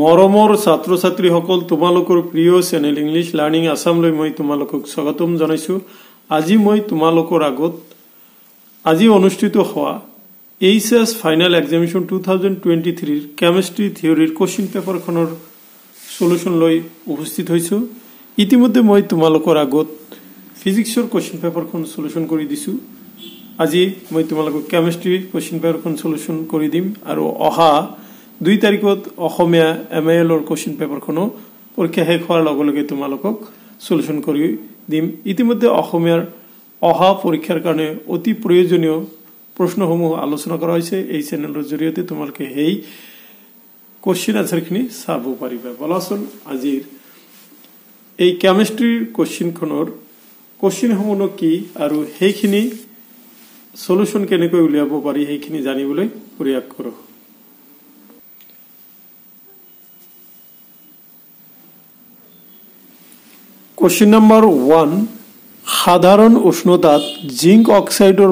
মৰমৰ ছাত্ৰ ছাত্ৰীসকল তোমালোকৰ প্ৰিয় চেনেল ইংলিছ লাৰ্ণিং আছামলৈ মই তোমালোকক স্বাগতম জনাইছো। আজি মই তোমালোকৰ আগত আজি অনুষ্ঠিত হোৱা H S final examination two thousand twenty থ্ৰীৰ chemistry থিয়ৰীৰ কুৱেশ্যন পেপাৰখনৰ চলুশ্যন লৈ উপস্থিত হৈছো। ইতিমধ্যে মই তোমালোকৰ আগত ফিজিক্সৰ কুৱেশ্যন পেপাৰখন চলুশ্যন কৰি দিছো। আজি মই তোমালোকক কেমেষ্ট্ৰি কুৱেশ্যন পেপাৰখন চলুশ্যন কৰি দিম আৰু অহা দুই তাৰিখত অসমীয়া এম এ এলৰ কুৱেশ্যন পেপাৰখনো পৰীক্ষা শেষ হোৱাৰ লগে লগে তোমালোকক চলুশ্যন কৰি দিম। ইতিমধ্যে অসমীয়াৰ অহা পৰীক্ষাৰ কাৰণে অতি প্ৰয়োজনীয় প্ৰশ্নসমূহ আলোচনা কৰা হৈছে। এই চেনেলৰ জৰিয়তে তোমালোকে সেই কুৱেশ্যন আনচাৰখিনি চাব পাৰিবা। বলাচোন আজিৰ এই কেমেষ্ট্ৰিৰ কুৱেশ্যনখনৰ কুৱেশ্যনসমূহ কি আৰু সেইখিনি চলুশ্যন কেনেকৈ উলিয়াব পাৰি সেইখিনি জানিবলৈ প্ৰয়াস কৰোঁ কোশ্চিন নম্বৰ ওৱান সাধাৰণ উষ্ণতাত জিংক অক্সাইডৰ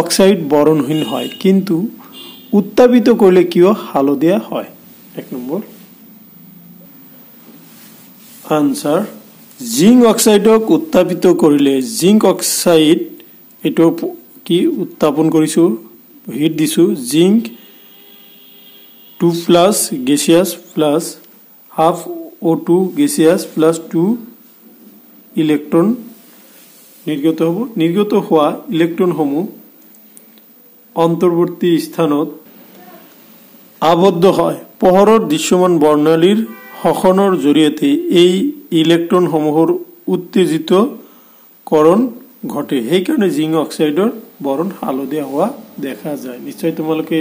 অক্সাইড বৰণহীন হয়, কিন্তু উত্তাপিত কৰিলে কিয় হালধীয়া হয়। এক নম্বৰ আনচাৰ জিংক অক্সাইডক উত্তাপিত কৰিলে জিংক অক্সাইড এইটো কি উত্থাপন কৰিছোঁ হিট দিছোঁ। Zinc two plus gaseous plus half O' two gaseous plus two electron নিৰ্গত হ'ব। নিৰ্গত হোৱা ইলেক্ট্ৰনসমূহ অন্তৰ্বৰ্তী স্থানত আবদ্ধ হয়। পোহৰৰ দৃশ্যমান বৰ্ণালীৰ শোষণৰ জৰিয়তে এই ইলেক্ট্ৰনসমূহৰ উত্তেজিতকৰণ ঘটে। সেইকাৰণে জিংক অক্সাইডৰ বৰণ হালধীয়া হোৱা দেখা যায়। নিশ্চয় তোমালোকে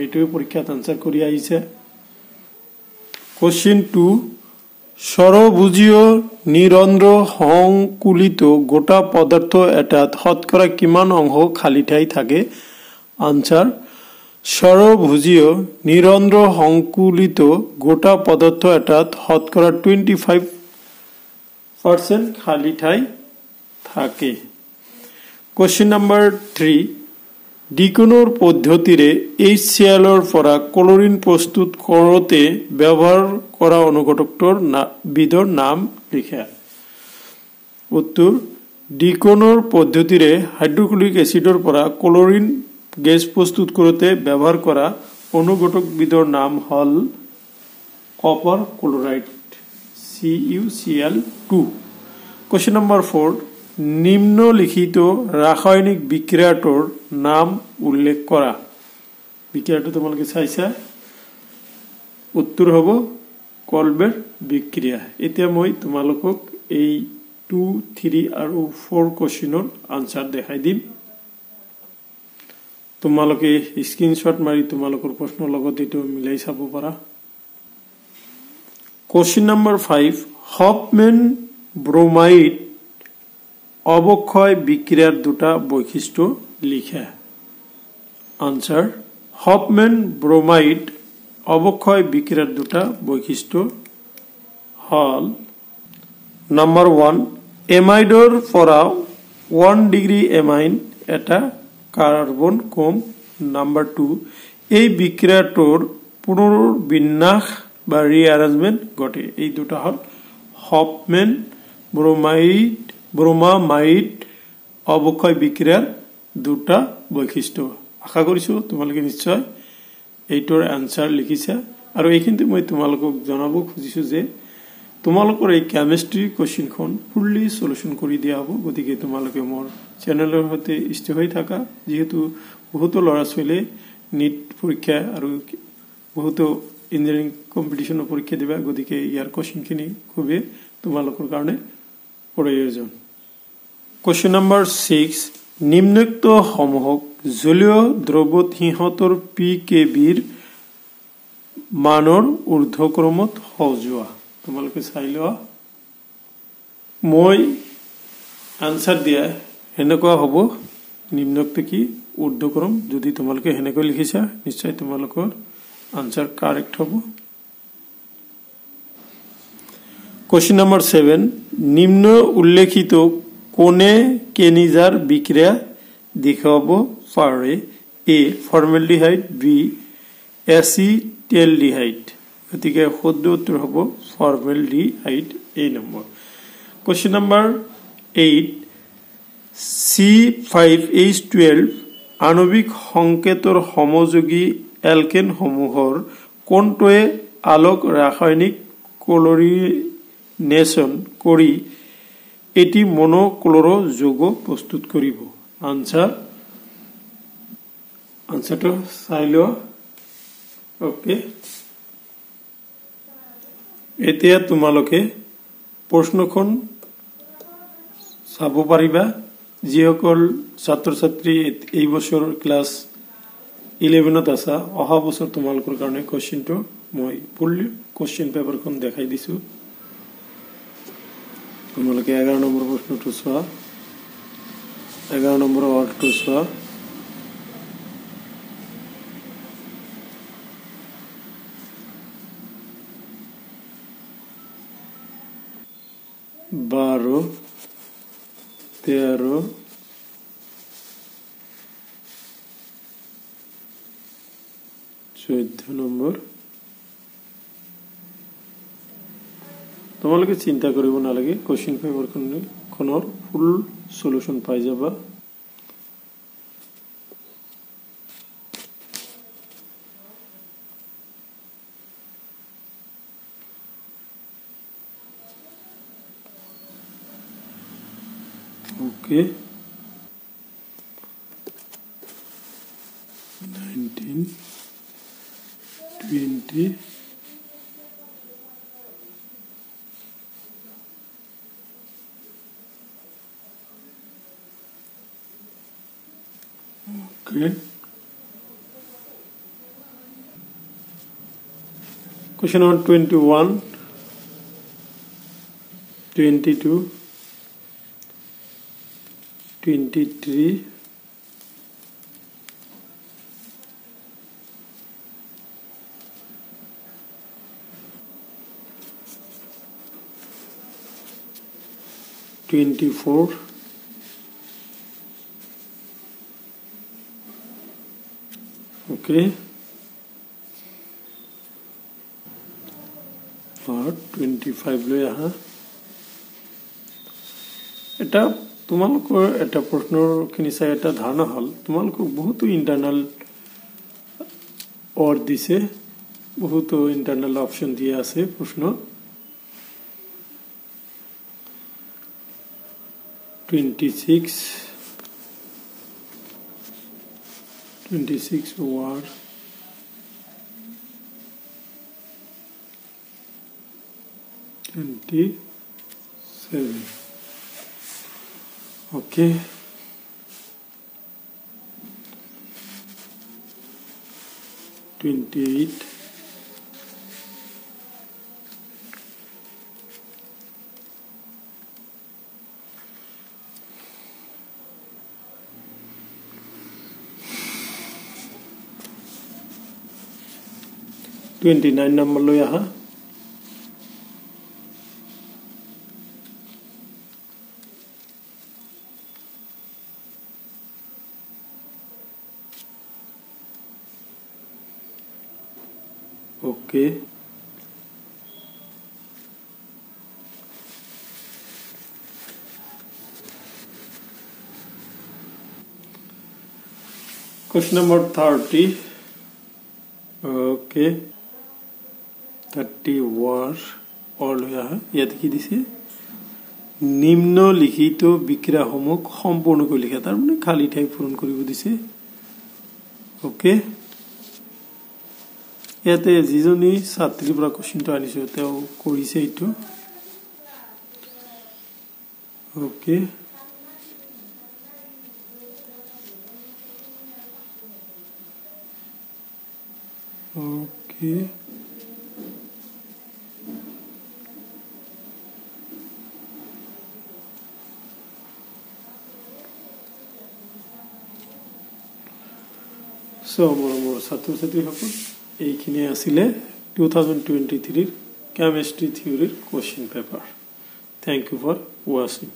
এইটোৱে পৰীক্ষাত আনচাৰ কৰি আহিছে কুৱেশ্যন টু সৰভুজীয় নিৰন্দ্ৰ সংকুলিত গোটা পদাৰ্থ এটাত শতকৰা কিমান অংশ খালী ঠাই থাকে? আনচাৰ সৰভুজীয় নিৰন্দ্ৰ সংকুলিত গোটা পদাৰ্থ এটাত শতকৰা টুৱেণ্টি ফাইভ পাৰ্চেণ্ট খালী ঠাই থাকে। কুৱেশ্যন নম্বৰ থ্ৰী ডিকনৰ পদ্ধতিৰে এইচ চি এলৰ পৰা ক্লৰিন প্ৰস্তুত কৰোঁতে ব্যৱহাৰ কৰা অনুঘটকটোৰ বিধৰ নাম লিখা। উত্তৰ ডিকনৰ পদ্ধতিৰে হাইড্ৰক্লিক এচিডৰ পৰা ক্লৰিন গেছ প্ৰস্তুত কৰোঁতে ব্যৱহাৰ কৰা অনুঘটকবিধৰ নাম হ'ল copper chloride C U C L two question number four নিম্নলিখিত ৰাসায়নিক বিক্ৰিয়াটোৰ নাম উল্লেখ কৰা। বিক্ৰিয়াটো তোমালোকে চাইছা? উত্তৰ হ'ব কলবেৰ বিক্ৰিয়া। এতিয়া মই তোমালোকক এই টু থ্ৰী আৰু ফ'ৰ কুৱেশ্যনৰ আনচাৰ দেখাই দিম। তোমালোকে স্ক্ৰীনশ্বট মাৰি তোমালোকৰ প্ৰশ্নৰ লগত এইটো মিলাই চাব পাৰা। Question number five Hofmann bromide অৱক্ষয় বিক্রিয়ার দুটা বৈশিষ্ট্য লিখা। আনসার হপম্যান ব্রোমাইড অবক্ষয় বিক্রিয়ার দুটা বৈশিষ্ট্য। হল নাম্বার ওয়ান এমাইডর পৰা ওৱান ডিগ্ৰী এমাইন এটা কাৰ্বন কম। নাম্বাৰ টু এই বিক্ৰিয়াটোৰ পুনৰ্বিন্যাস বা ৰিএৰেঞ্জমেণ্ট ঘটে। এই দুটা হ'ল হপমেন ব্ৰমাইড ব্ৰমামাইড অৱক্ষয় বিক্ৰিয়াৰ দুটা বৈশিষ্ট্য। আশা কৰিছোঁ তোমালোকে নিশ্চয় এইটোৰ এনচাৰ লিখিছা। আৰু এইখিনিতে মই তোমালোকক জনাব খুজিছোঁ যে তোমালোকৰ এই কেমেষ্ট্ৰি কুৱেশ্যনখন ফুল্লি চলিউশ্যন কৰি দিয়া হ'ব। গতিকে তোমালোকে মোৰ চেনেলৰ সৈতে স্থিৰ হৈ থাকা। যিহেতু বহুতো ল'ৰা ছোৱালীয়ে নীট পৰীক্ষা আৰু বহুতো ইঞ্জিনিয়াৰিং কম্পিটিশ্যনৰ পৰীক্ষা দিবা। গতিকে ইয়াৰ কুৱেশ্যনখিনি খুবেই তোমালোকৰ কাৰণে প্ৰয়োজন। কুৱেশ্যন নম্বৰ ছিক্স নিম্নোক্ত সমূহক জলীয় দ্ৰৱত সিহঁতৰ পি কে বিৰ মানৰ ঊৰ্ধক্ৰমত সজোৱা। তোমালোকে চাই লোৱা। মই আনচাৰ দিয়া সেনেকুৱা হ'ব। নিম্নোক্ত কি? ঊৰ্ধক্ৰম যদি তোমালোকে সেনেকৈ লিখিছা নিশ্চয় তোমালোকৰ আনচাৰ কাৰেক্ট হ'ব। কোশ্চিন নাম্বাৰ সেভেন নিম্ন উল্লেখিত কোনে কেনিজাৰ বিক্ৰিয়া দেখাব পাৰে এ ফৰ্মেলডিহাইড বি অ্যাসিটেলডিহাইড গতিকে শুদ্ধ উত্তৰ হ'ব ফৰ্মেল এই number. Question number eight C five H twelve আণৱিক সংকেতৰ সমযোগী এলকেনসমূহৰ কোনটোৱে আলোক ৰাসায়নিক ক্লৰিনেশ্যন কৰি এটি মনোক্ল'ৰ যৌগ প্ৰস্তুত কৰিব আনচাৰ আনচাৰটো চাই লোৱা। অ'কে এতিয়া তোমালোকে প্ৰশ্নখন চাব পাৰিবা। যিসকল ছাত্ৰ ছাত্ৰী এই বছৰ ক্লাছ ইলেভেনত আছা অহা বছৰ তোমালোকৰ কাৰণে কুৱেশ্যনটো মই ফুল কুৱেশ্যন পেপাৰখন দেখাই দিছো। তোমালোকে এঘাৰ নম্বৰ প্ৰশ্নটো চোৱা। এঘাৰ নম্বৰৰ অৰ্থটো চোৱা। বাৰো তেৰো চৈধ্য নম্বৰ। তোমালোকে চিন্তা কৰিব নালাগে কুৱেশ্যন পেপাৰখনৰ ফুল চলুশ্যন পাই যাবা Okay. Okay. Question number 21, 22, 23 24 okay और 25 লৈ আহা এটা তোমালোকৰ এটা প্ৰশ্নখিনি চাই এটা ধাৰণা হ'ল তোমালোকক বহুতো ইণ্টাৰনেল অৰ্ড দিছে বহুতো ইণ্টাৰনেল অপশ্যন দিয়া আছে প্ৰশ্ন twenty six 26 over. 27 okay. Twenty-eight. Twenty nine number लो यहाँ okay question number thirty okay Okay. 30 was all ইয়াত কি দিছে? নিম্নলিখিত বিক্ৰিয়াসমূহ সম্পূৰ্ণকৈ লিখা। তাৰমানে খালী ঠাই পূৰণ কৰিব দিছে। ইয়াতে যিজনী ছাত্ৰীৰ পৰা কুৱেশ্যনটো আনিছো তেওঁ কৰিছে এইটো। চ' মোৰ মোৰ ছাত্ৰ ছাত্ৰীসকল এইখিনিয়ে আছিলে টু থাউজেণ্ড টুৱেণ্টি থ্ৰীৰ chemistry থিয়ৰীৰ question paper thank you for ৱাচিং